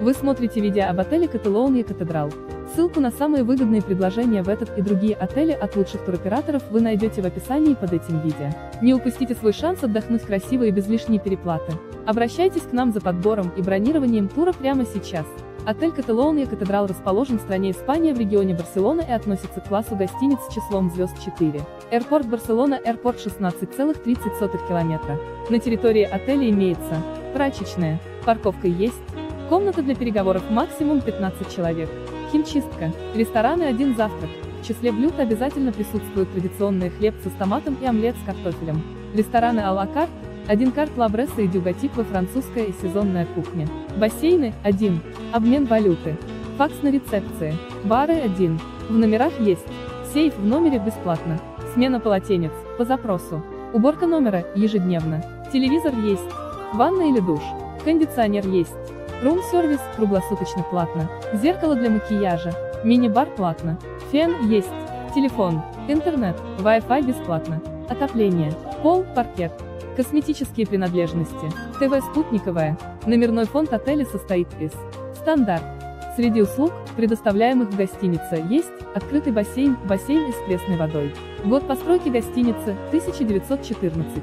Вы смотрите видео об отеле Каталония Катедрал. Ссылку на самые выгодные предложения в этот и другие отели от лучших туроператоров вы найдете в описании под этим видео. Не упустите свой шанс отдохнуть красиво и без лишней переплаты. Обращайтесь к нам за подбором и бронированием тура прямо сейчас. Отель Каталония Катедрал расположен в стране Испания в регионе Барселона и относится к классу гостиниц с числом звезд 4. Аэропорт Барселона Аэропорт 16,30 километра. На территории отеля имеется прачечная, парковка есть, комната для переговоров максимум 15 человек, химчистка, рестораны один завтрак. В числе блюд обязательно присутствуют традиционные хлебцы с томатом и омлет с картофелем. Рестораны а-ла карт, один карт лабресса и дюгатиква французская и сезонная кухня. Бассейны, 1. Обмен валюты. Факс на рецепции. Бары, 1. В номерах есть. Сейф в номере бесплатно. Смена полотенец, по запросу. Уборка номера, ежедневно. Телевизор есть. Ванна или душ. Кондиционер есть. Рум-сервис, круглосуточно платно. Зеркало для макияжа. Мини-бар платно. Фен есть. Телефон. Интернет. Wi-Fi бесплатно. Отопление. Пол, паркет. Косметические принадлежности. ТВ спутниковая. Номерной фонд отеля состоит из. Стандарт. Среди услуг, предоставляемых в гостинице, есть открытый бассейн, бассейн с пресной водой. Год постройки гостиницы – 1914.